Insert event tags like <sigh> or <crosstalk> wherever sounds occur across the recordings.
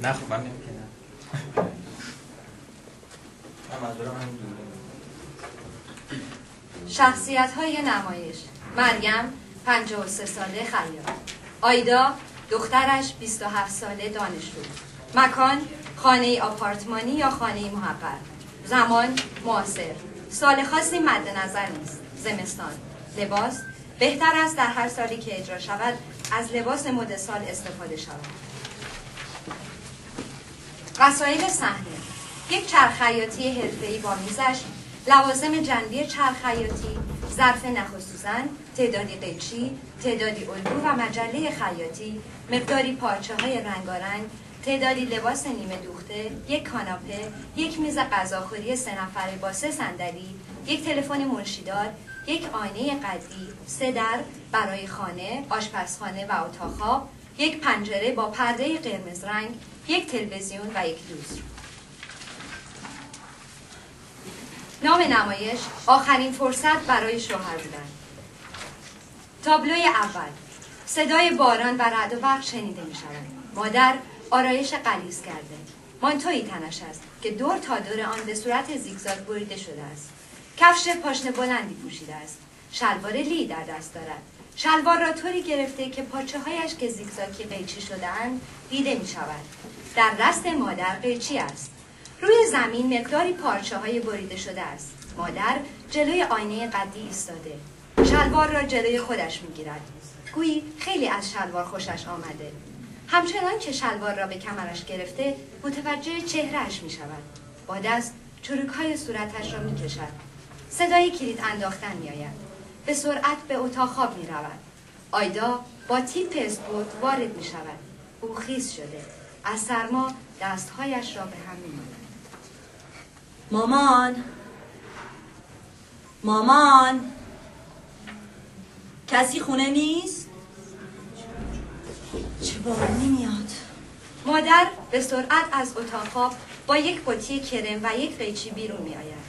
نه خب من شخصیت های نمایش. مریم 53 ساله خیاط. آیدا دخترش 27 ساله دانشجو. مکان خانه آپارتمانی یا خانه محقر. زمان معاصر. سال خاصی مد نظر نیست. زمستان. لباس. بهتر است در هر سالی که اجرا شود از لباس مد سال استفاده شود. وسایل صحنه. یک چرخ خیاطی حرفه‌ای با میزش لوازم جنبی چرخ خیاطی ظرف نخ و سوزن تعدادی قیچی تعدادی الگو و مجله خیاطی مقداری پارچه های رنگارنگ تعدادی لباس نیمه دوخته یک کاناپه یک میز غذاخوری سه نفره با سه صندلی یک تلفن منشیدار یک آینه قدی سه در برای خانه آشپزخانه و اتاق خواب یک پنجره با پرده قرمز رنگ یک تلویزیون و یک دوست. نام نمایش آخرین فرصت برای شوهر بودن. تابلوی اول. صدای باران و رعد و برق شنیده می شود مادر آرایش قلیز کرده. مانتوی تنش است که دور تا دور آن به صورت زیگزاگ بریده شده است. کفش پاشنه بلندی پوشیده است. شلوار لی در دست دارد. شلوار را طوری گرفته که پاچه هایش که زیگزاگی قیچی شدهاند دیده می شود در دست مادر قیچی است. روی زمین مقداری پارچه های بریده شده است. مادر جلوی آینه قدی ایستاده. شلوار را جلوی خودش می‌گیرد. گویی خیلی از شلوار خوشش آمده. همچنان که شلوار را به کمرش گرفته متوجه چهرهش می شود با دست چروک های صورتش را می کشد صدای کلید انداختن می آید به سرعت به اتاق خواب می رود آیدا با تیپ اسپورت وارد می شود او خیس شده. از سرما دستهایش را به هم می مامان! مامان! کسی خونه نیست؟ چه بارونی میاد مادر به سرعت از اتاق خواب با یک بطری کرم و یک قیچی بیرون می آید.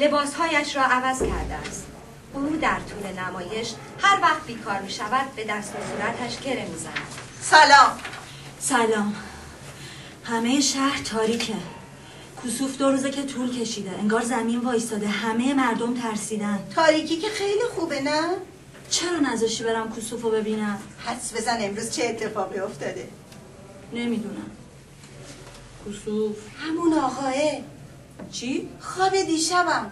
لباسهایش را عوض کرده است. او در طول نمایش هر وقت بیکار می شود به دست و صورتش کرم می زند. سلام. سلام. همه شهر تاریکه. کسوف دو روزه که طول کشیده. انگار زمین وایستاده. همه مردم ترسیدن. تاریکی که خیلی خوبه نه؟ چرا نذاشتی برم کسوف رو ببینم؟ حدس بزن امروز چه اتفاقی افتاده؟ نمی‌دونم. کسوف. همون آقاه. چی؟ خواب دیشبم.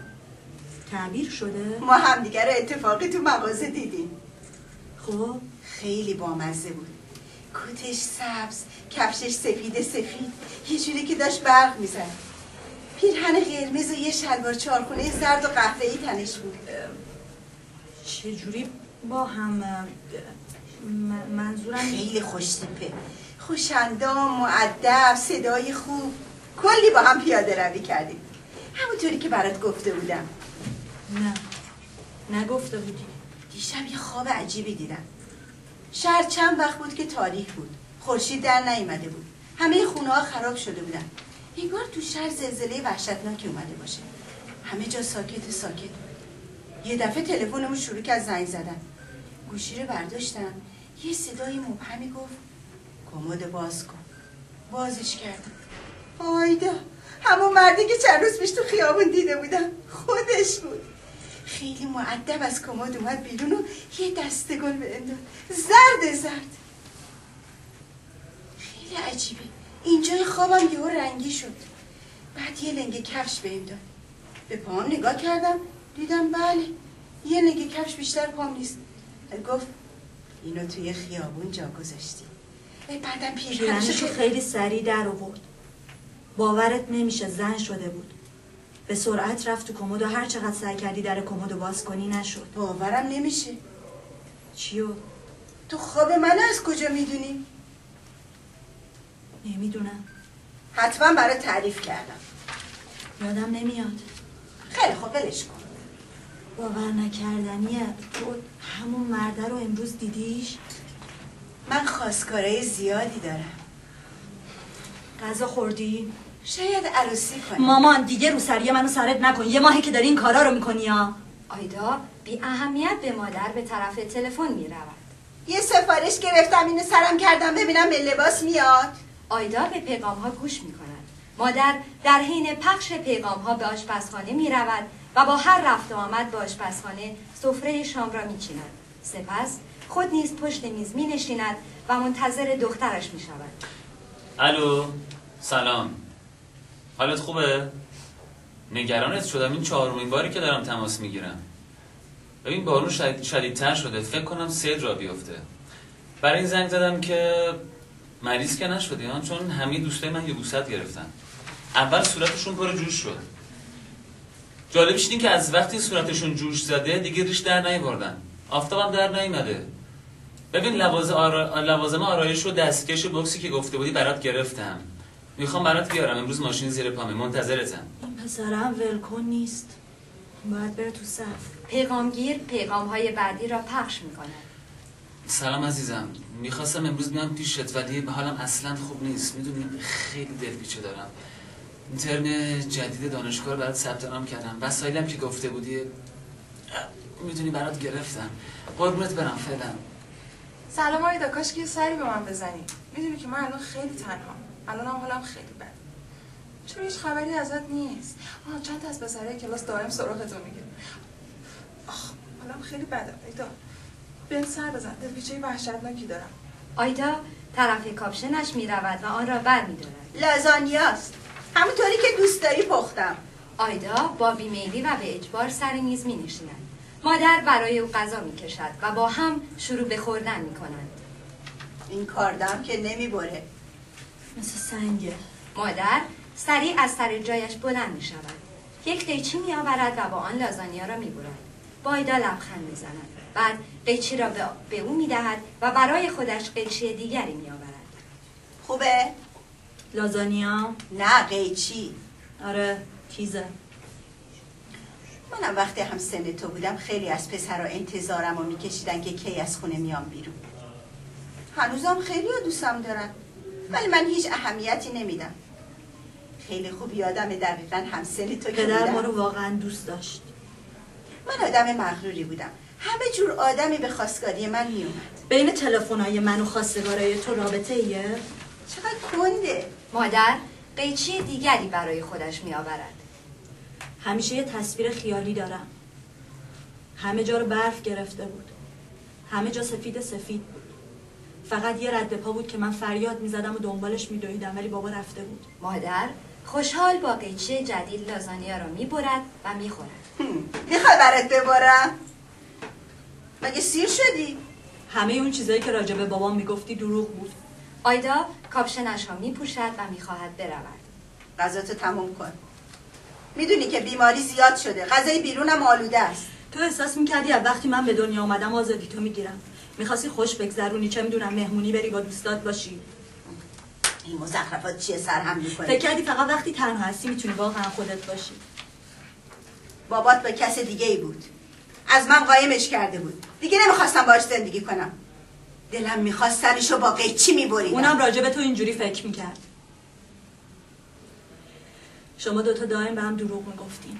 تعبیر شده؟ ما همدیگه رو اتفاقی تو مغازه دیدیم. خب. خیلی بامزه بود. کتش سبز کفشش سفید سفید. یه جوری که داشت برق می‌زد. پیرهن قرمز و یه شلوار چارخونه زرد و قهوه‌ای تنش بود. چجوری با هم منظورم؟ خیلی خوشتیپه خوشندام معدب صدای خوب. کلی با هم پیاده روی کردیم. همونطوری که برات گفته بودم. نه. نگفته بودی. دیشب یه خواب عجیبی دیدم. شهر چند وقت بود که تاریک بود. خورشید در نیومده بود. همه خونه ها خراب شده بودن. انگار تو شهر زلزله وحشتناکی اومده باشه. همه جا ساکت ساکت. بود یه دفعه تلفنمو شروع کرد زنگ زدن. گوشی رو برداشتم. یه صدای مبهمی گفت کمد باز کن. بازش کردم آیدا همون مردی که چند روز پیش تو خیابون دیده بودم خودش بود. خیلی معدب از کمد اومد بیرون و یه دسته گل به داد زرد زرد. خیلی عجیبه. اینجای خوابم یهو رنگی شد. بعد یه لنگه کفش بهم داد به پاهم نگاه کردم. دیدم بله یه لنگه کفش بیشتر پام نیست. گفت اینو توی خیابون جا گذاشتی. بعدم پیرنشو خیلی سریع در آورد. باورت نمیشه زن شده بود. به سرعت رفت تو کمد و هر چقدر سعی کردی در کمد باز کنی نشد. باورم نمیشه. چیو؟ تو خواب من از کجا می‌دونی؟ نمی‌دونم. حتما برای تعریف کردم. یادم نمیاد. خیلی خوب ولش کن. باور نکردنیه. تو همون مرده رو امروز دیدیش؟ من خواستگارای زیادی دارم. غذا خوردی؟ شاید عروسی کنی مامان دیگه رو سریه منو سرت نکن یه ماهی که داری این کارا رو می‌کنی یا آیدا بی اهمیت به مادر به طرف تلفن می رود. یه سفارش گرفتم اینو سرم کردم ببینم به لباس میاد آیدا به پیغام ها گوش می کند. مادر در حین پخش پیغام ها به آشپزخانه می رود و با هر رفت و آمد به آشپزخانه سفره شام را می چیند. سپس خود نیز پشت میز می نشیند و منتظر دخترش می شود. الو سلام حالت خوبه؟ نگرانت شدم. این چهارمین باری که دارم تماس می‌گیرم. ببین بارون شدید شدیدتر شده. فکر کنم سیل را بیفته. برای این زنگ زدم که مریض که نشدی ها چون همه دوستای من یبوست گرفتن. اول صورتشون پر جوش شد. جالبش این که از وقتی صورتشون جوش زده دیگه ریش در نیوردن آفتابم در نیومده ببین لوازم, آرا... لوازم آرایش و دستکش بکسی که گفته بودی برات گرفتم. می‌خوام برات بیارم. امروز ماشین زیر پامه. منتظرتم. این پسرم ولکن نیست. باید بره تو صف. پیغامگیر پیغام های بعدی را پخش می کند. سلام عزیزم. می‌خواستم امروز بیام پیشت ولی حالم اصلا خوب نیست. می‌دونی خیلی دلپیچه دارم. ترم جدید دانشگاه رو برات ثبت نام کردم. وسایلم که گفته بودی می‌دونی برات گرفتم. قربونت برم فعلا. سلام آیدا کاش که سری به من بزنی. می‌دونی که من الان خیلی تنها الان هم حالم خیلی بد. چرا هیچ خبری ازت نیست. آه چند تا از پسرای کلاس دائم سراغتو می‌گیره آخ حالم خیلی بده. آیدا به سر بزن. دلپیچه وحشتناکی دارم. آیدا طرف کاپشنش می رود و آن را بر می دارد. لازانیاست. همونطوری که دوست داری پختم. آیدا با بیمیلی و به اجبار سر میز می نشیند. مادر برای او غذا می کشد و با هم شروع به خوردن می کنند. این کاردم که نمی‌بره. مثل سنگه مادر سریع از سر جایش بلند می شود. یک قیچی می آورد و با آن لازانیا را می برد. با آیدا لبخند می زند. بعد قیچی را به- او می دهد و برای خودش قیچی دیگری می آورد. خوبه؟ لازانیا نه قیچی آره تیزه منم وقتی هم سن تو بودم خیلی از پسرها انتظارم رو میکشیدن که کی از خونه میام بیرون هنوزم خیلی دوستم دارن ولی من هیچ اهمیتی نمیدم. خیلی خوب یادم دقیقا هم سن تو که پدر ما رو واقعا دوست داشت. من آدم مغروری بودم. همه جور آدمی به خواستگاری من میومد بین تلفن‌های من و خواستگارای تو رابطه ایه؟ چقدر کنده مادر قیچی دیگری برای خودش می آورد. همیشه یه تصویر خیالی دارم. همه جا رو برف گرفته بود. همه جا سفید سفید. بود فقط یه رد پا بود که من فریاد می‌زدم و دنبالش میدویدم ولی بابا رفته بود. مادر خوشحال با قیچی جدید لازانیا را می برد و می خورد. می‌خوای برات ببارم مگه سیر شدی؟ همه اون چیزایی که راجع به بابام می‌گفتی دروغ بود. آیدا کاپشنش را می پوشد و می خواهد برود. غذاتو تموم کن. می‌دونی که بیماری زیاد شده. غذای بیرونم آلوده است. تو احساس می‌کردی از وقتی من به دنیا آمدم آزادی تو می‌گیرم. می‌خواستی خوش بگذرونی چه می‌دونم مهمونی بری با دوستات باشی. این مزخرفات چیه سرهم می‌کنی؟ فکر کردی فقط وقتی تنها هستی می‌تونی واقعا خودت باشی. بابات با کس دیگه ای بود. از من قایمش کرده بود. دیگه نمی‌خواستم باش زندگی کنم. دلم می‌خواست سرشو با قیچی میبریدم. اونم راجع به تو اینجوری فکر می‌کرد. شما دوتا دائم به هم دروغ می‌گفتین.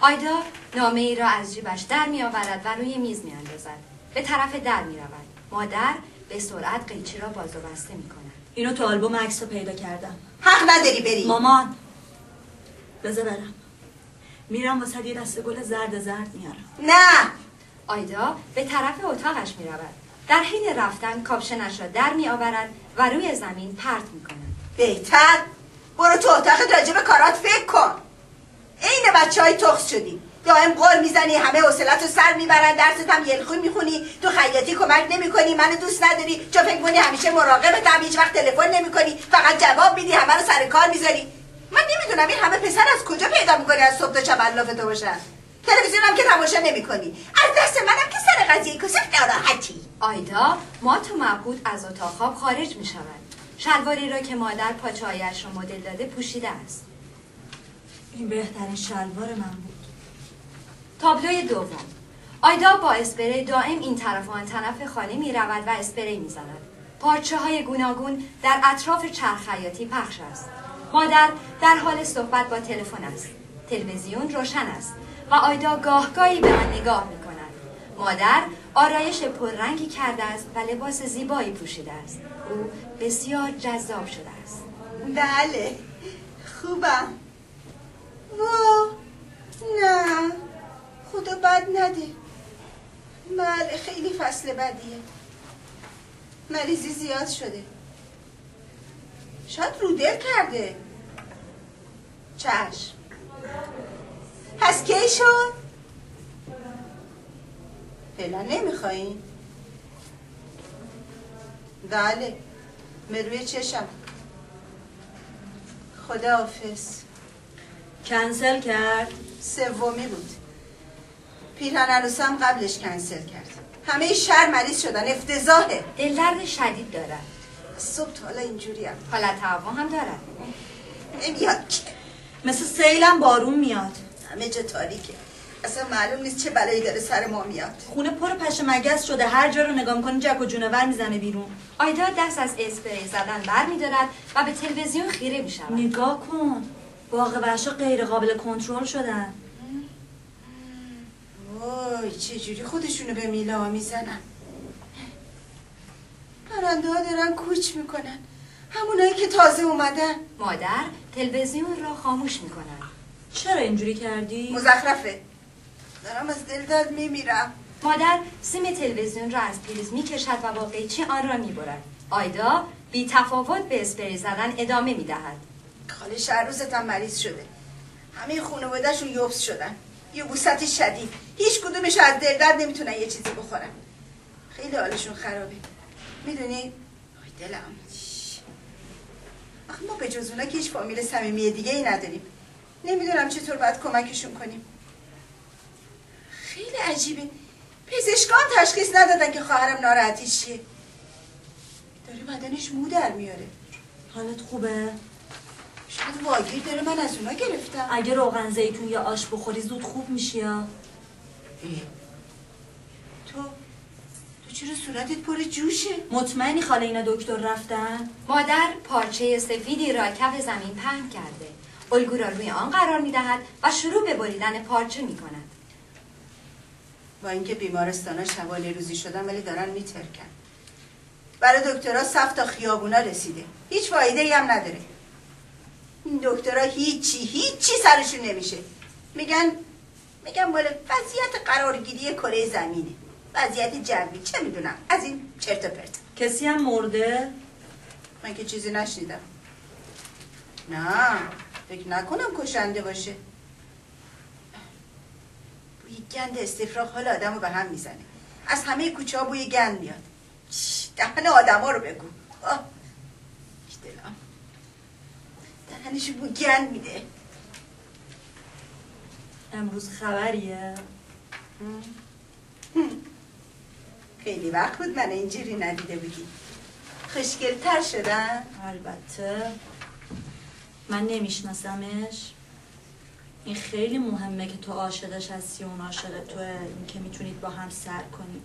آیدا نامه ای را از جیبش در می آورد و روی میز می اندازد. به طرف در می رود. مادر به سرعت قیچی را باز و بسته می کند. اینو تو آلبوم عکس رو پیدا کردم. حق نداری بری. مامان. بذار برم. میرم واسه یه دسته گل زرد زرد میارم. نه. آیدا به طرف اتاقش می رود. در حین رفتن کاپشنش را در می آورد و روی زمین پرت می کند. بهتر. برو تو اتاقت راجع به کارات فکر کن. عین بچه های تخص شدی. دائم قول می‌زنی همه حوصلت رو سر می‌برن درست هم یلخوی می‌خونی تو خیاطی کمک نمی‌کنی منو دوست نداری چون فکر کنی همیشه مراقبتم هیچ وقت تلفن نمی‌کنی فقط جواب میدی همه رو سر کار می‌ذاری. من نمی‌دونم این همه پسر از کجا پیدا می‌کنی از صبح تا شب الاف تو باشن؟ تلویزیون هم که تماشا نمی‌کنی. از دست منم که سر قضیه کسف ناراحتی آیدا ما تو مبهوت از اتاق خواب خارج می شود. شلواری را که مادر پاچه‌هایش را مدل داده پوشیده است. این بهترین شلوار من بود. تابلوی دوم آیدا با اسپری دائم این طرف و آن طرف خانه می رود و اسپری می زند. پارچه های گوناگون در اطراف چرخ خیاطی پخش است. مادر در حال صحبت با تلفن است. تلویزیون روشن است و آیدا گاهگاهی به آن نگاه می کند. مادر آرایش پررنگی کرده است و لباس زیبایی پوشیده است او بسیار جذاب شده است بله خوبم وا نه خدا بد نده بله خیلی فصل بدیه مریضی زیاد شده. شاید رودل کرده. چشم. پس کی شد؟ فعلا نمی‌خواین؟ بله مروی چشم. خدا حافظ کنسل کرد؟ سومی بود. پیرهن عروسم قبلش کنسل کرد. همه شهر مریض شدن افتضاحه. دلدرد شدید دارد. صبح تا حالا اینجوری هم. حالت هوا هم دارد. نمیاد که. مثل سیلم بارون میاد. همه جا تاریکه. اصلا معلوم نیست چه بلایی داره سر ما میاد. خونه پر پشه مگس شده هر جا رو نگاه می‌کنی جک و جونور می‌زنه بیرون. آیدا دست از اسپری زدن بر می دارد و به تلویزیون خیره می شود نگاه کن. باغ وحشا غیر قابل کنترل شدن. وای چه جوری خودشونو به میلا می‌زنن؟ پرنده ها دارن کوچ می‌کنن. همونایی که تازه اومدن. مادر تلویزیون را خاموش می کند چرا اینجوری کردی؟ مزخرفه. دارم از دل داد میمیرم. مادر سیم تلویزیون را از پریز می کشد و با قیچی آن را می برد آیدا بی تفاوت به اسپری زدن ادامه می دهد خاله شهروزت هم مریض شده. همه خانوادهشون یوبس شدن. یبوست شدید. هیچ کدومش از دل درد نمی‌تونن یه چیزی بخورن. خیلی حالشون خرابه. می‌دونی؟ آی دلم. آخه ما به جز اونا که هیچ فامیل صمیمی دیگه ای نداریم. نمی‌دونم چطور باید کمکشون کنیم. خیلی عجیبه. پزشکان تشخیص ندادن که خواهرم ناراحتیش چیه. داره بدنش مو در میاره. حالت خوبه؟ شاید واگیر داره من از اونا گرفتم. اگه روغن زیتون یا آش بخوری زود خوب میشی یا. تو تو چرا صورتت پر جوشه؟ مطمئنی خاله اینا دکتر رفتن؟ مادر پارچه سفیدی را کف زمین پهن کرده. الگو را روی آن قرار می دهد و شروع به بریدن پارچه می کند با اینکه بیمارستانا شواله روزی شدن ولی دارن میترکن. برای دکترها صف تا خیابونا رسیده. هیچ فایده ای هم نداره. این دکترها هیچی هیچی سرشون نمیشه. میگن میگن مال وضعیت قرارگیری کره زمینه. وضعیت جوی. چه می‌دونم؟ از این چرت و پرت. کسی هم مرده؟ من که چیزی نشنیدم. نه فکر نکنم کشنده باشه. بوی گند استفراغ حال آدم رو به هم می‌زنه. از همه کوچه ها بوی گند میاد. دهن آدم ها رو بگو. آه. دلم. دهنش بوی گند میده. امروز خبریه؟ خیلی وقت بود من اینجوری ندیده بودی. خوشگلتر شدن البته. من نمیشناسمش. این خیلی مهمه که تو عاشقش هستی و اون عاشق توه. این که می‌تونید با هم سر کنید.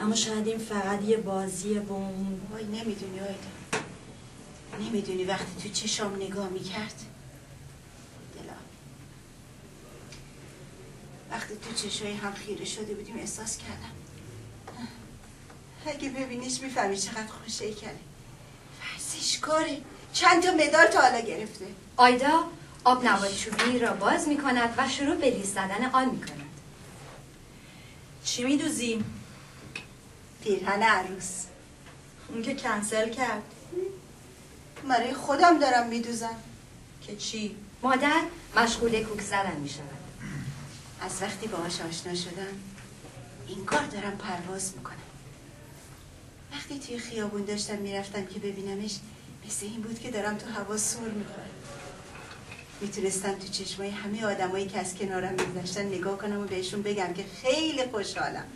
اما شاید این فقط یه بازیه با اون. وای نمی‌دونی آیدا. نمی‌دونی وقتی تو چشام نگاه می‌کرد دلم وقتی تو چشای هم خیره شده بودیم احساس کردم. اگه ببینیش می‌فهمی چقدر خوشه کله ورزشکاره. چند تا مدال تا حالا گرفته. آیدا آب نبات چوبی را باز می کند و شروع به لیست زدن آن می کند چی میدوزی؟ پیرهن عروس. اون که کنسل کرد. برای خودم دارم میدوزم. که چی؟ مادر مشغول کوک زدن می شود از وقتی باهاش آشنا شدم این کار دارم پرواز می‌کنم. وقتی توی خیابون داشتم می‌رفتم که ببینمش مثل این بود که دارم تو هوا سور می‌خورم. می‌تونستم تو چشمای همه آدمایی که از کنارم میگذشتن نگاه کنم و بهشون بگم که خیلی خوشحالم.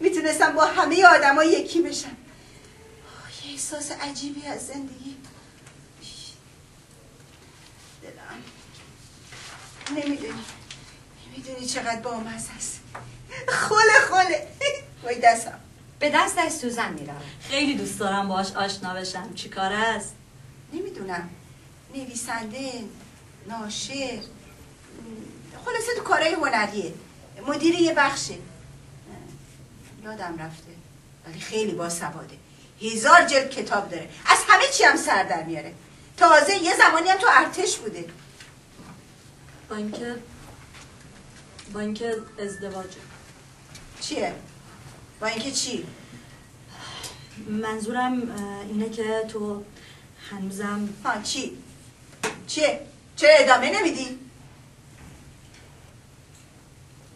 می‌تونستم با همه آدما یکی بشم. یه احساس عجیبی از زندگی. دلم. نمی‌دونی نمی‌دونی چقدر با است خله خله. وای دستم. به دستش سوزن می رود خیلی دوست دارم باش آشنا بشم. چی کار است؟ نمی‌دونم. نویسنده ناشر. خلاصه تو کارهای هنریه. مدیر یه بخشه. یادم رفته. ولی خیلی باسواده هزار جلد کتاب داره. از همه چی هم سر در میاره. تازه یه زمانی هم تو ارتش بوده. با اینکه با اینکه ازدواجه چیه؟ با اینکه چی؟ منظورم اینه که تو هنوزم ها چی؟ چیه؟ چرا ادامه نمیدی؟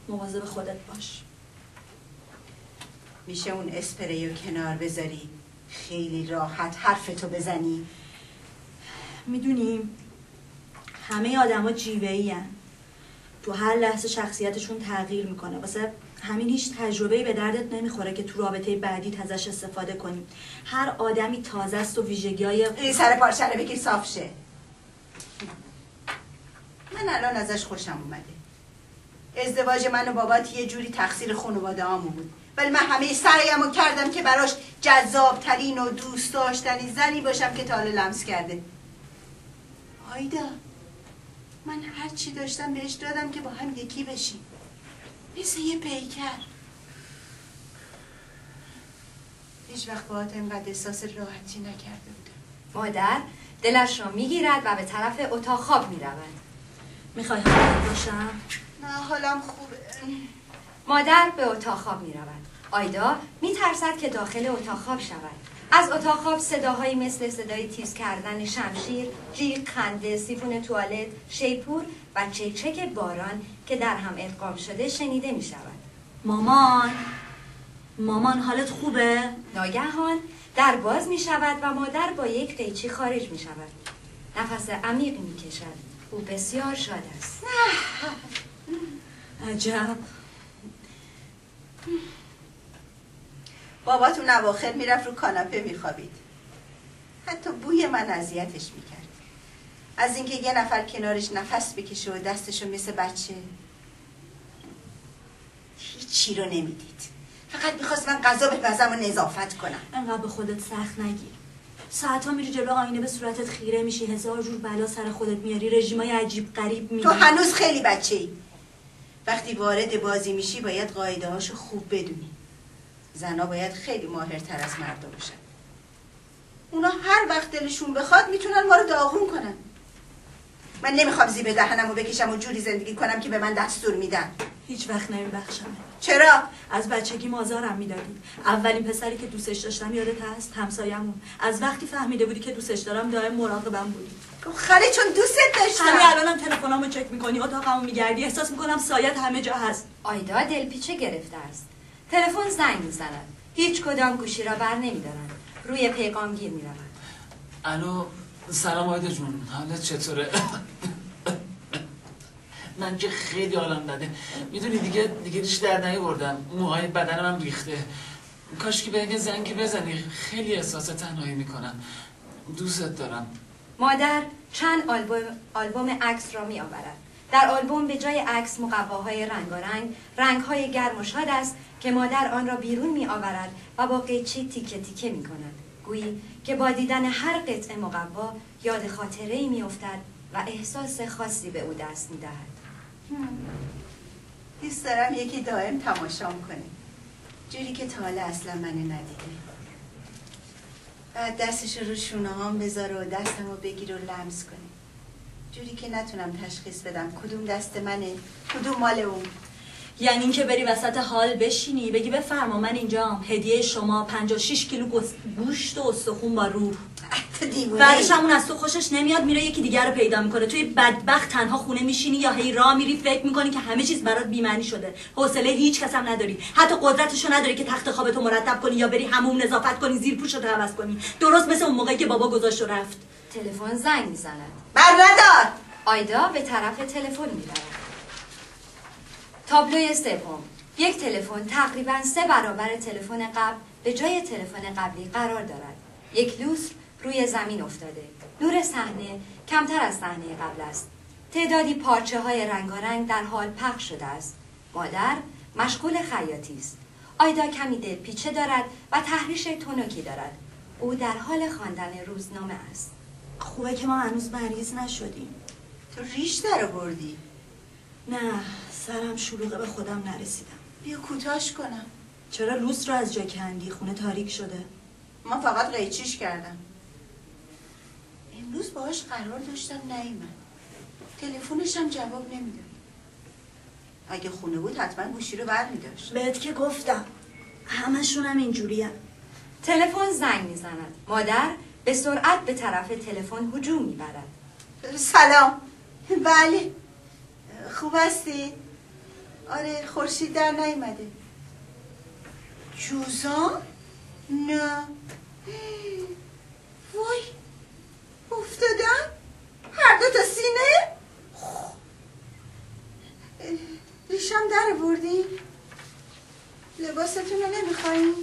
مواظب خودت باش میشه اون اسپری رو کنار بذاری خیلی راحت حرفتو بزنی می‌دونیم همه آدما جیوه تو هر لحظه شخصیتشون تغییر می‌کنه. واسه همین هیچ تجربه‌ای به دردت نمی‌خوره که تو رابطه بعدی ازش استفاده کنی. هر آدمی تازه است و ویژگی‌های این سر پارچه رو بگیر صاف شه. من الان ازش خوشم اومده. ازدواج من و بابات یه جوری تقصیر خانواده آمو بود. ولی من همه سعیم رو کردم که براش جذابترین و دوست داشتنی زنی باشم که تا لمس کرده. آیدا. من هر چی داشتم بهش دادم که با هم یکی بشیم. مثل یه پیکر. هیچ وقت باهات انقدر احساس راحتی نکرده بودم. مادر دلش را می‌گیرد و به طرف اتاق خواب می‌رود. می‌خوای همراهت باشم؟ نه حالم خوبه. مادر به اتاق خواب می رود. آیدا می ترسد که داخل اتاق خواب شود. از اتاق خواب صداهایی مثل صدای تیز کردن شمشیر، جیغ، خنده، سیفون توالت، شیپور و چکچک باران که در هم ادغام شده شنیده می شود. مامان مامان حالت خوبه ناگهان در باز می شود و مادر با یک قیچی خارج می شود. نفس عمیقی می کشد. او بسیار شاد است. عجب بابا تو نواخر می‌رفت رو کاناپه میخوابید. حتی بوی من اذیتش می‌کرد. از اینکه یه نفر کنارش نفس بکشه و دستشو مثل بچه هیچی رو نمی‌دید. فقط می‌خواست من غذا بپزم و نظافت کنم. انقدر به خودت سخت نگیر ساعتها میری جلو آینه به صورتت خیره میشی هزار جور بلا سر خودت میاری رژیمای عجیب غریب میری تو هنوز خیلی بچه ای وقتی وارد بازی میشی باید قاعده هاشو خوب بدونی. زنا باید خیلی ماهرتر از مردم باشن. اونا هر وقت دلشون بخواد می‌تونن ما رو داغون کنن. من نمی‌خوام زیب دهنم رو بکشم و جوری زندگی کنم که به من دستور میدن. هیچ وقت نمیبخشم. چرا؟ از بچگی مازارم می‌دادی. اولین پسری که دوستش داشتم یادت هست؟ همسایمون. از وقتی فهمیده بودی که دوستش دارم دائم مراقبم بودی. خاله چون دوستت همین داشتم الانم تلفنامو چک می‌کنی اتاقمو میگردی. احساس می‌کنم سایت همه جا هست. آیدا دلپیچه گرفته است. تلفن زنگ می‌زند. هیچ کدام گوشی را بر نمیدارند. روی پیغامگیر می‌روند. الو سلام آیدا جون حالت چطوره من که خیلی حالم بده می‌دونی دیگه دیگه ریش در نیاوردم موهای بدنم هم ریخته کاش که به یه زنگی بزنی خیلی احساس تنهایی می‌کنم دوستت دارم مادر چند آلبوم, آلبوم عکس را می آورد. در آلبوم به جای عکس مقواهای رنگارنگ، رنگهای گرم و شاد است که مادر آن را بیرون می آورد و با قیچی تیکه تیکه می کند. گویی که با دیدن هر قطعه مقوا یاد خاطره ای می افتد و احساس خاصی به او دست می دهد. دوست دارم یکی دائم تماشام کنه جوری که تا حالا اصلا منو ندیده بعد دستش رو شونه هم بذاره و دستم رو بگیر و لمس کنه جوری که نتونم تشخیص بدم کدوم دست منه کدوم مال اون. یعنی اینکه بری وسط حال بشینی بگی بفرما من اینجام هدیه شما 56 کیلو گوشت و استخون با روح بعدش همون از تو خوشش نمیاد میره یکی دیگر رو پیدا می‌کنه. توی بدبخت تنها خونه میشینی یا هی راه میری فکر می‌کنی که همه چیز برات بی‌معنی شده. حوصله هیچ کس هم نداری. حتی قدرتشو نداری که تخت خوابتو مرتب کنی یا بری هموم نظافت کنی زیر پوشتو عوض کنی. درست مثل اون موقعی که بابا گذاشت و رفت. تلفن زنگ می‌زند. بر ندار آیدا به طرف تلفن می رود. تابلوی سوم. یک تلفن تقریبا سه برابر تلفن قبل به جای تلفن قبلی قرار دارد. یک لوستر روی زمین افتاده. نور صحنه کمتر از صحنه قبل است. تعدادی پارچه های رنگارنگ در حال پخش شده است. مادر مشغول خیاطی است. آیدا کمی دل پیچه دارد و تحریش تونکی دارد. او در حال خواندن روزنامه است. خوبه که ما هنوز مریض نشدیم. تو ریش در بردی نه سرم شلوغه به خودم نرسیدم. بیا کوتاش کنم. چرا لوس رو از جا کندی؟ خونه تاریک شده. من فقط قیچیش کردم. امروز باهاش قرار داشتم نیومد. تلفنش هم جواب نمی‌داد. اگه خونه بود حتما گوشی رو بر میداشت بهت که گفتم. همشون هم اینجوری تلفن زنگ می‌زند. مادر به سرعت به طرف تلفن هجوم می‌برد سلام بله خوب هستی؟ آره خورشید در نیومده جوزان؟ نه وای افتادن؟ هر دو تا سینه؟ ریشم در بردی؟ لباستون رو نمیخوایی؟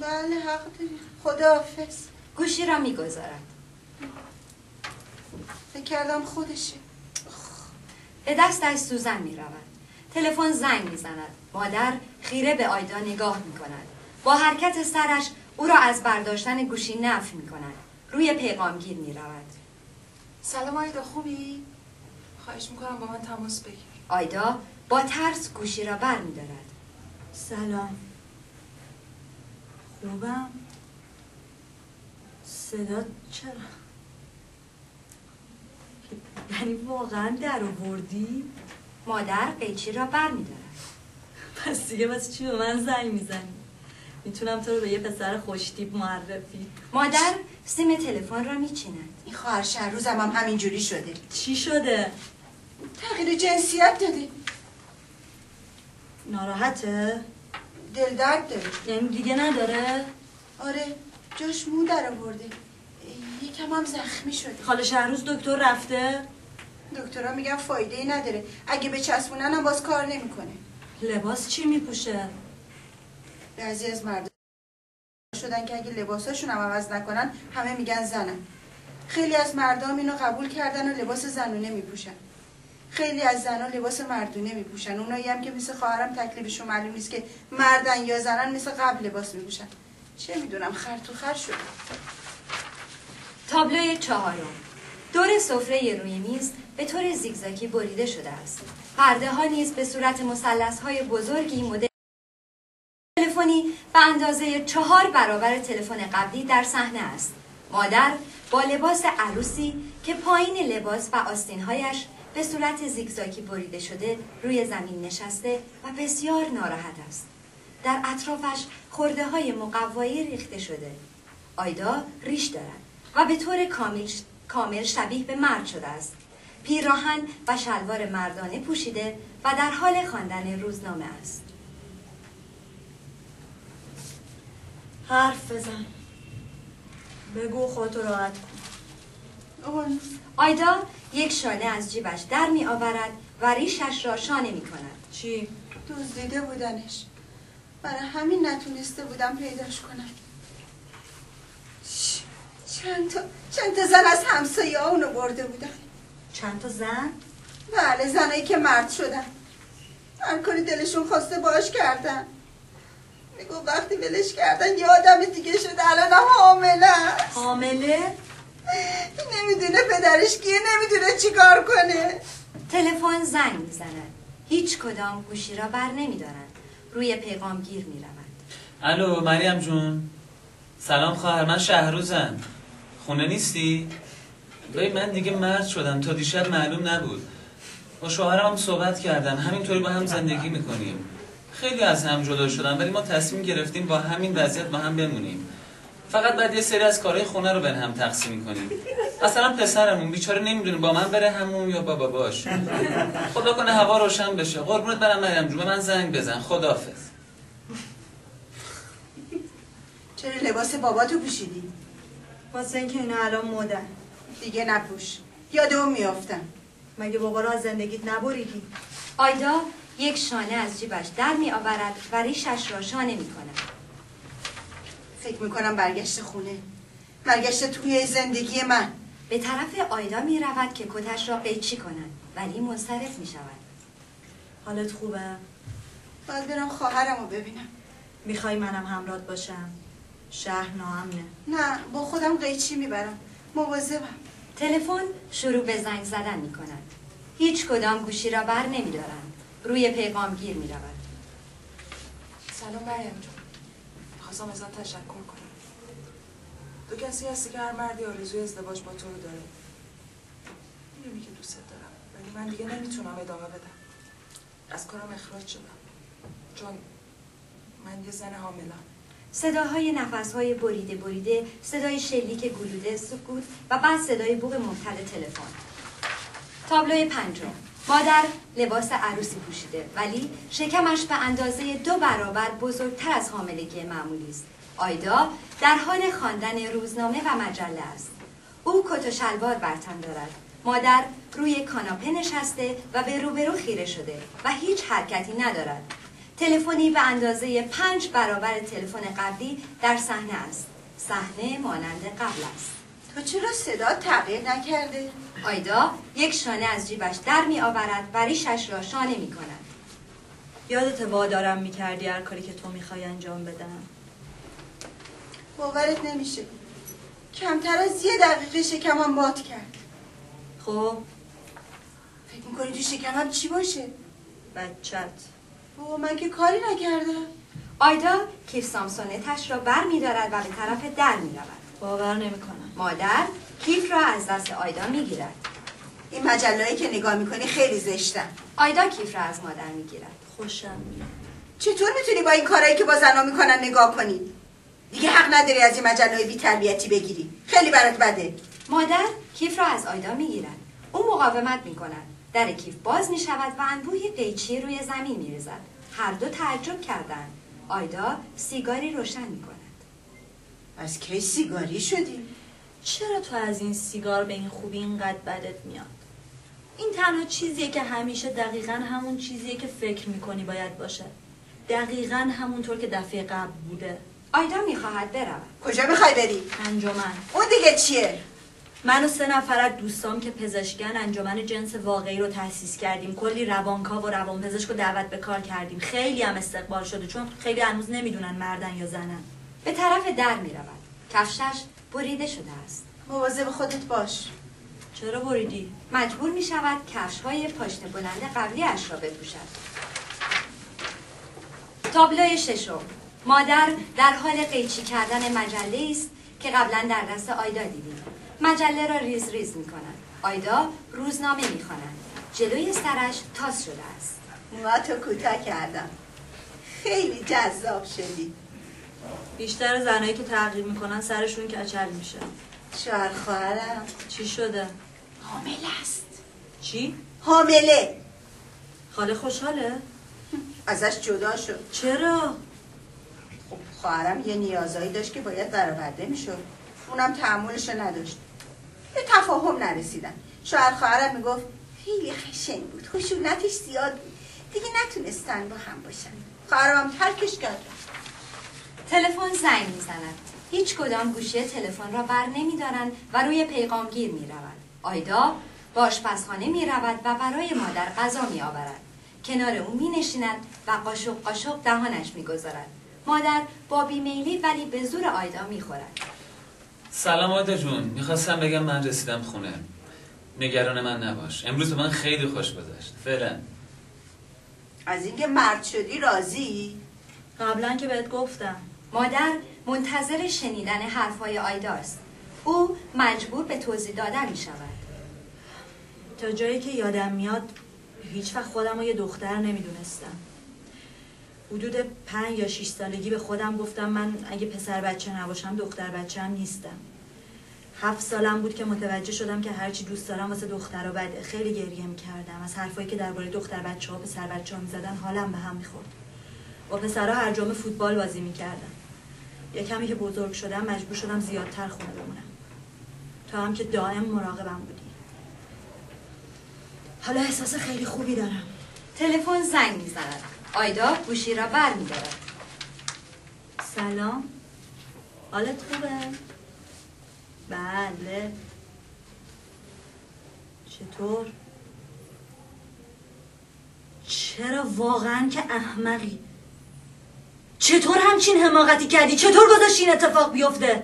بله حق داری خداحافظ گوشی را می‌گذارد فکر کردم خودشه به دستش سوزن می رود. تلفن زنگ می زند. مادر خیره به آیدا نگاه می کند. با حرکت سرش او را از برداشتن گوشی نفی می کند. روی پیغامگیر می رود. سلام آیدا خوبی؟ خواهش می‌کنم با من تماس بگیر آیدا با ترس گوشی را بر می دارد. سلام خوبم صدا چرا؟ یعنی واقعا در آوردی؟ مادر قیچی را بر می دارد. پس دیگه واسه چی به من زنگ می‌زنی؟ می‌تونم تو رو به یه پسر خوشتیپ معرفی. مادر سیم تلفن را می چیند. این خواهر شهروزم هم همینجوری شده. چی شده؟ تغییر جنسیت داده. ناراحته؟ دل درد داره. یعنی دیگه نداره؟ آره. جاش مو در آورده یکم هم زخمی شده خاله شهروز دکتر رفته؟ دکترها میگن فایده ای نداره. اگه به چسبونن هم باز کار نمی‌کنه. لباس چی میپوشه؟ بعضی از مردم شدن که اگه لباساشون هم عوض نکنن همه میگن زنن. خیلی از مردم اینو قبول کردن و لباس زنونه میپوشن. خیلی از زنها لباس مردونه میپوشن. اونایی هم که مثل خواهرم تکلیفشون معلوم نیست که مردن یا زنن مثل قبل لباس میپوشن. چه می‌دونم خر تو خر شده. تابلوی چهارم. دور سفره روی میز به طور زیگزاکی بریده شده است. پرده ها نیز به صورت مثلث های بزرگی مدل تلفنی به اندازه چهار برابر تلفن قبلی در صحنه است. مادر با لباس عروسی که پایین لباس و آستینهایش به صورت زیگزاکی بریده شده روی زمین نشسته و بسیار ناراحت است. در اطرافش خورده های مقوایی ریخته شده. آیدا ریش دارد و به طور کامل, کامل شبیه به مرد شده است. پیراهن و شلوار مردانه پوشیده و در حال خواندن روزنامه است. حرف بزن. بگو خودتو راحت کن. اون آیدا یک شانه از جیبش در می آورد و ریشش را شانه می کند چی؟ دزدیده بودنش. برای همین نتونسته بودم پیداش کنم. چند تا چند تا زن از همسایه ها اونو برده بودن. چند تا زن؟ بله زنایی که مرد شدن. هر کاری دلشون خواسته باش کردن. میگو وقتی ولش کردن یه آدم دیگه شده الان حامله است. حامله؟ نمی‌دونه پدرش کیه نمی‌دونه چیکار کنه. تلفن زنگ می زند هیچ کدام گوشی را بر نمی دارند روی پیغام گیر می رود الو مریم جون. سلام خواهر من شهروزم. خونه نیستی؟ ببین من دیگه مرد شدم. تا دیشب معلوم نبود. با شوهرم هم صحبت کردم. همینطوری با هم زندگی می‌کنیم. خیلی از هم جدا شدم ولی ما تصمیم گرفتیم با همین وضعیت با هم بمونیم. فقط بعد یه سری از کارهای خونه رو به هم تقسیم کنیم. مثلا پسرمون بیچاره نمی‌دونه با من بره همون یا با باباش. خدا کنه هوا روشن بشه. قربونت برم مریم جون به من زنگ بزن. خداحافظ. چرا لباس باباتو پوشیدی؟ واسه اینکه اینا الان مدن دیگه نپوش. یادمون میافتم. مگه بابا رو از زندگیت نبریدی؟ آیدا یک شانه از جیبش در می آورد و ریشش را شانه می کند فکر می‌کنم برگشت خونه. برگشت توی زندگی من. به طرف آیدا می رود که کتش را قیچی کند ولی منصرف می شود حالت خوبه؟ باید برم خواهرم رو ببینم. می‌خوای منم همرات باشم؟ شهر ناامنه. نه با خودم قیچی می‌برم. مواظبم. تلفن شروع به زنگ زدن می کند هیچ کدام گوشی را بر نمی دارند. روی پیغامگیر می رود. سلام مریم جون خواستم ازت تشکر کنم. تو کسی هستی که هر مردی آرزوی ازدواج با تو رو داره. می‌دونی که دوست دارم ولی من دیگه نمی‌تونم ادامه بدم. از کارم اخراج شدم. چون من یه زن حاملم. صداهای نفسهای بریده بریده صدای شلیک گلوده سکوت و بعد صدای بوق مبتل تلفن. تابلوی پنجم. مادر لباس عروسی پوشیده ولی شکمش به اندازه دو برابر بزرگتر از حاملگی معمولی است. آیدا در حال خواندن روزنامه و مجله است. او کت و شلوار بر تن دارد. مادر روی کاناپه نشسته و به روبرو خیره شده و هیچ حرکتی ندارد. تلفنی به اندازه پنج برابر تلفن قبلی در صحنه است. صحنه مانند قبل است. تو چرا صدا تغییر نکرده؟ آیدا یک شانه از جیبش در می آورد و ریشش را شانه می کند یادت وادارم می‌کردی هر کاری که تو می‌خوای انجام بدم. باورت نمیشه. کمتر از یه دقیقه شکمم باد کرد. خب؟ فکر می‌کنی تو شکمم چی باشه؟ بچت. بابا من که کاری نکردم. آیدا کیف سامسونتش را بر می دارد و به طرف در می رود باور نمی‌کنم. مادر کیف را از دست آیدا می گیرد این مجلهایی که نگاه می‌کنی خیلی زشتن آیدا کیف را از مادر می گیرد خوشم میاد. چطور می‌تونی با این کارهایی که با زنا می‌کنن نگاه کنی؟ دیگه حق نداری از این مجله بی تربیتی بگیری. خیلی برات بده. مادر کیف را از آیدا می گیرد او مقاومت می کند در کیف باز می شود و انبوهی قیچی روی زمین می ریزد هر دو تعجب کردند. آیدا سیگاری روشن می کند از کی سیگاری شدی؟ چرا تو از این سیگار به این خوبی اینقدر بدت میاد؟ این تنها چیزیه که همیشه دقیقا همون چیزیه که فکر می‌کنی باید باشه. دقیقا همونطور که دفعه قبل بوده. آیدا می خواهد برود. کجا می‌خوای بری؟ انجمن. اون دیگه چیه؟ من و سه نفر از دوستام که پزشکن انجمن جنس واقعی رو تأسیس کردیم. کلی روانکاو و روانپزشک رو دعوت به کار کردیم. خیلی هم استقبال شده چون خیلی هنوز نمی‌دونن مردن یا زنن. به طرف در می رود کفشش بریده شده است. مواظب خودت باش. چرا بریدی؟ مجبور می شود کفش های پاشنه بلند قبلی اش را بپوشد. تابلوی ششم. مادر در حال قیچی کردن مجله است که قبلا در دست آیدا دیدیم. مجله را ریز ریز می کند آیدا روزنامه می خواند. جلوی سرش تاس شده است. موهاتو کوتاه کردم. خیلی جذاب شدی. بیشتر زنایی که تغییر می‌کنن سرشون کچل میشه. شوهر خواهرم. چی شده؟ حامله است. چی؟ حامله. خاله خوشحاله؟ ازش جدا شد. چرا؟ خب خواهرم یه نیازایی داشت که باید برآورده می‌شد. اونم تحملش نداشت. به تفاهم نرسیدن. شوهر خواهرم می‌گفت خیلی خشن بود. خشونتش زیاد بود. دیگه نتونستن با هم باشن. خواهرم هم ترکش کرد. تلفن زنگ می‌زند هیچ کدام گوشی تلفن را بر نمیدارند و روی پیغامگیر می رود. آیدا با آشپزخانه می رود و برای مادر غذا می آورد. کنار او می نشیند و قاشق قاشق دهانش می گذارد. مادر با بیمیلی ولی به زور آیدا می خورد. سلام آیدا جون می‌خواستم بگم من رسیدم خونه نگران من نباش امروز به من خیلی خوش گذشت فعلا از اینکه مرد شدی راضی قبلا که بهت گفتم مادر منتظر شنیدن حرفهای آیداست. او مجبور به توضیح دادن می شود. تا جایی که یادم میاد هیچ وقت خودم رو یه دختر نمی‌دونستم حدود پنج یا شیش سالگی به خودم گفتم من اگه پسر بچه نباشم دختر بچه هم نیستم هفت سالم بود که متوجه شدم که هرچی دوست دارم واسه دختر بده خیلی گریه می‌کردم از حرفایی که درباره دختر بچه ها پسر بچه ها می‌زدن حالم به هم می‌خورد با پسرها هر جام فوتبال بازی می‌کردم یه کمی که بزرگ شدم مجبور شدم زیادتر خونه بمونم تا هم که دائم مراقبم بودی حالا احساس خیلی خوبی دارم تلفن زنگ می زند. آیدا گوشی را بر می دارد. سلام حالت خوبه؟ بله چطور؟ چرا واقعا که احمقی چطور همچین حماقتی کردی؟ چطور گذاشتی این اتفاق بیفته؟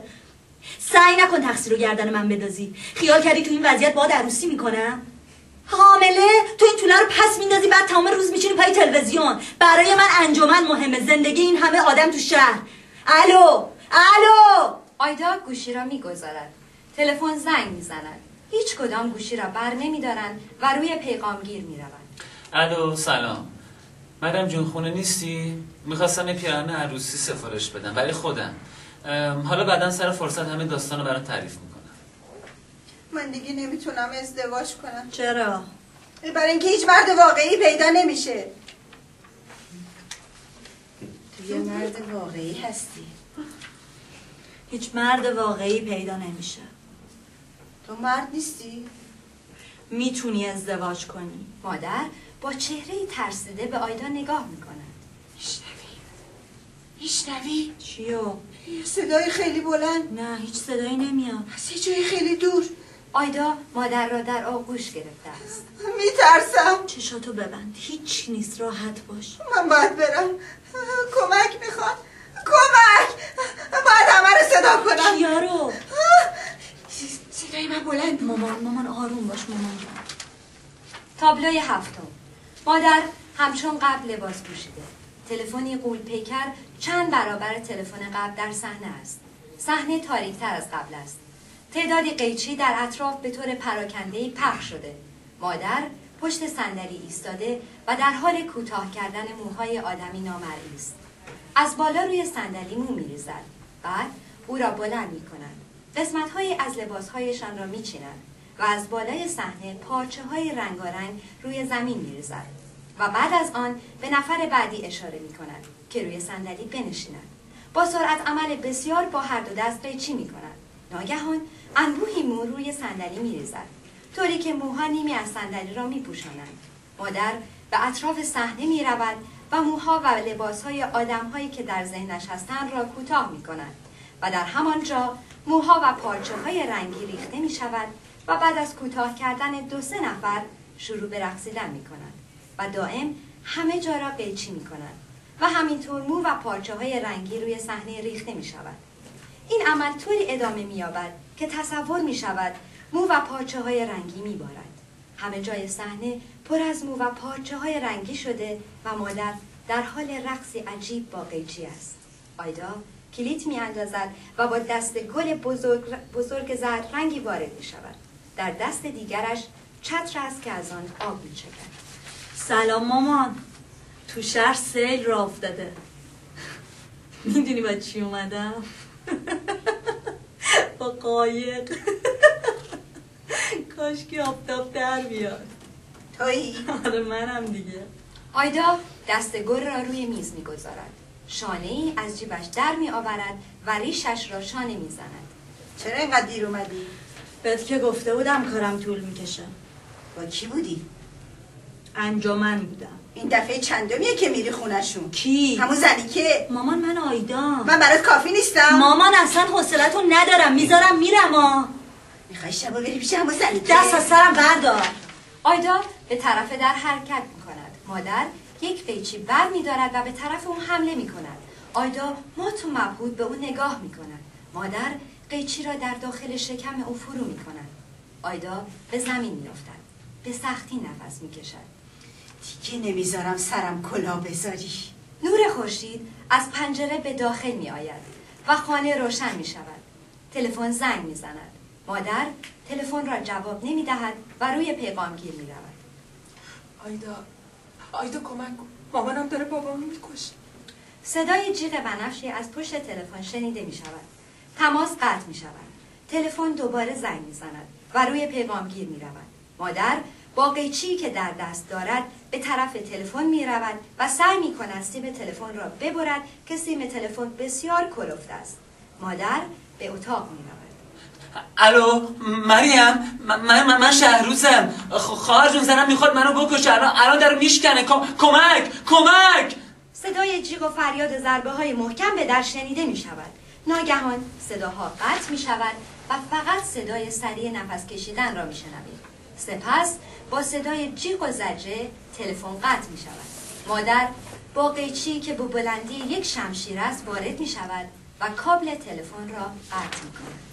سعی نکن تقصیر رو گردن من بندازی خیال کردی تو این وضعیت باید عروسی می‌کنم؟ حامله تو این طوله رو پس میندازی بعد تمام روز میشینی پای تلویزیون. برای من انجمن مهمه زندگی این همه آدم تو شهر. الو الو! آیدا گوشی را می‌گذارد. تلفن زنگ می‌زند. هیچ کدام گوشی را بر نمیدارند و روی پیغامگیر می‌روند. الو سلام. مدام جون خونه نیستی؟ می‌خواستم یه پیراهن عروسی سفارش بدم برای خودم. حالا بعدا سر فرصت همه داستان رو برات تعریف می‌کنم. من دیگه نمی‌تونم ازدواج کنم. چرا؟ برای اینکه هیچ مرد واقعی پیدا نمیشه. تو یه مرد واقعی هستی. هیچ مرد واقعی پیدا نمیشه. تو مرد نیستی؟ می‌تونی ازدواج کنی. مادر با چهره ترسیده به آیدا نگاه می‌کند میشنوی؟ میشنوی؟ چیو؟ یه صدای خیلی بلند. نه هیچ صدایی نمیاد. از یه جای خیلی دور. آیدا مادر را در آغوش گرفته است. میترسم. چشاتو ببند هیچ نیست راحت باش. من باید برم. کمک می‌خواد. کمک! باید همه رو صدا کنم. یارو صدای من بلند. مامان مامان آروم باش مامان جان. تابلوی هفتم. مادر همچون قبل لباس پوشیده. تلفنی قول پیکر چند برابر تلفن قبل در صحنه است. صحنه تاریکتر از قبل است. تعدادی قیچی در اطراف به طور پراکنده‌ای پخش شده. مادر پشت صندلی ایستاده و در حال کوتاه کردن موهای آدمی نامرئی است. از بالا روی صندلی مو میریزد. بعد او را بلند می‌کنند قسمتهایی از لباسهایشان را میچینند و از بالای صحنه پارچه های رنگارنگ روی زمین میریزد و بعد از آن به نفر بعدی اشاره می کند که روی صندلی بنشیند. با سرعت عمل بسیار با هر دو دست قیچی می کند ناگهان انبوهی مو روی صندلی می ریزد طوری که موها نیمی از صندلی را می پوشانند مادر به اطراف صحنه می رود و موها و لباسهای آدمهایی که در ذهنش هستند را کوتاه می کند و در همانجا موها و پارچه های رنگی ریخته می شود و بعد از کوتاه کردن دو سه نفر شروع به رقصیدن می کند و دائم همه جا را قیچی می کند و همینطور مو و پارچه های رنگی روی صحنه ریخته می شود این عمل طوری ادامه می یابد که تصور می شود مو و پارچه های رنگی می بارد همه جای صحنه پر از مو و پارچه های رنگی شده و مادر در حال رقصی عجیب با قیچی است. آیدا کلیت می اندازد و با دست گل بزرگ, بزرگ زرد رنگی وارد می شود در دست دیگرش چتر است که از آن آب می چکد سلام مامان. تو شهر سیل را افتاده. می‌دونی با چی اومدم؟ <laughs> با قایق. <laughs> کاش که آفتاب در بیاد. تویی؟ آره منم دیگه. آیدا دست گل را روی میز می‌گذارد. شانه ای از جیبش در می آورد و ریشش را شانه می زند. چرا اینقدر دیر اومدی؟ بهت که گفته بودم کارم طول می‌کشه با کی بودی؟ انجامن بودم این دفعه چندمیه که میری خونشون کی؟ همون زنی که مامان من آیدام من برات کافی نیستم مامان اصلا حوصلتو ندارم می‌ذارم میرم آ می‌خوای شبا بری پیش همون زنی که دست از سرم بردار آیدا به طرف در حرکت می کند. مادر یک قیچی بر می دارد و به طرف او حمله می کند. آیدا مات و مبهوت به او نگاه می کند. مادر قیچی را در داخل شکم او فرو می کند. آیدا به زمین می افتد. به سختی نفس می کشد. دیگه نمی‌ذارم سرم کلا بذاری نور خورشید از پنجره به داخل می آید و خانه روشن می شود. تلفن زنگ می زند. مادر تلفن را جواب نمی دهد و روی پیغامگیر می رود. آیدا آیدا کمک کن مامانم داره بابامو می‌کشه صدای جیغ بنفشی از پشت تلفن شنیده می شود. تماس قطع می شود. تلفن دوباره زنگ می زند و روی پیغامگیر می رود. مادر با قیچی که در دست دارد به طرف تلفن می رود و سعی می کند سیم تلفن را ببرد که سیم تلفن بسیار کلفت است. مادر به اتاق می رود. الو مریم من من, من شهروزم خواهر جون زنم می‌خواد منو بکشه الان الان در میشکنه کم- کمک کمک صدای جیغ و فریاد ضربه های محکم به در شنیده می شود. ناگهان صداها قطع می شود و فقط صدای سریع نفس کشیدن را می شنوید. سپس با صدای جیغ و زجه تلفن قطع می شود. مادر با قیچی که به بلندی یک شمشیر است وارد می شود و کابل تلفن را قطع می کند.